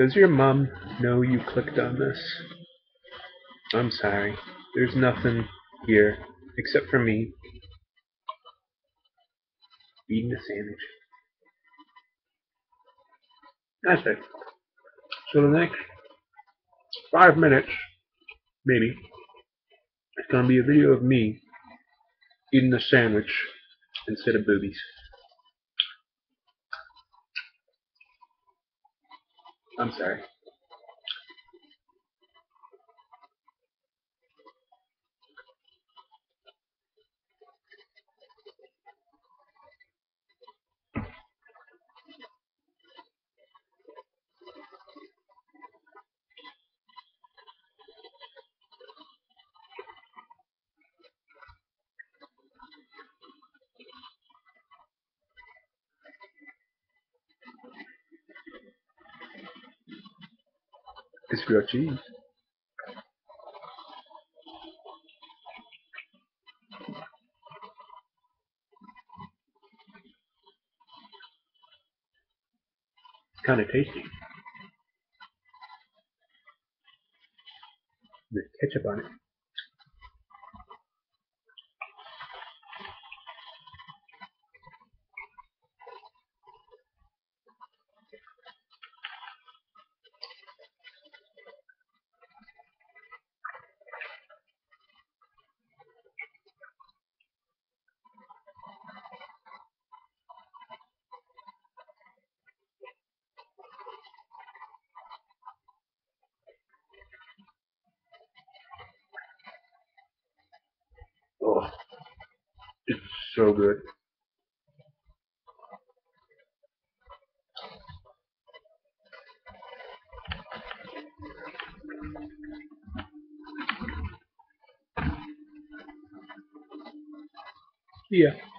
Does your mom know you clicked on this? I'm sorry. There's nothing here except for me eating a sandwich. That's it. So the next five minutes, maybe, it's gonna be a video of me eating a sandwich instead of boobies. I'm sorry. It's grilled cheese. It's kind of tasty. There's ketchup on it. It's so good. Yeah.